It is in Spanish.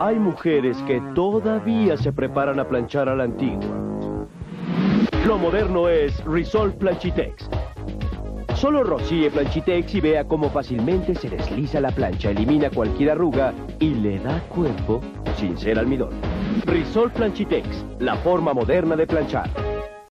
hay mujeres que todavía se preparan a planchar a la antigua. Lo moderno es Resolve Planchitex. Solo rocíe Planchitex y vea cómo fácilmente se desliza la plancha, elimina cualquier arruga y le da cuerpo sin ser almidón. Resolve Planchitex, la forma moderna de planchar.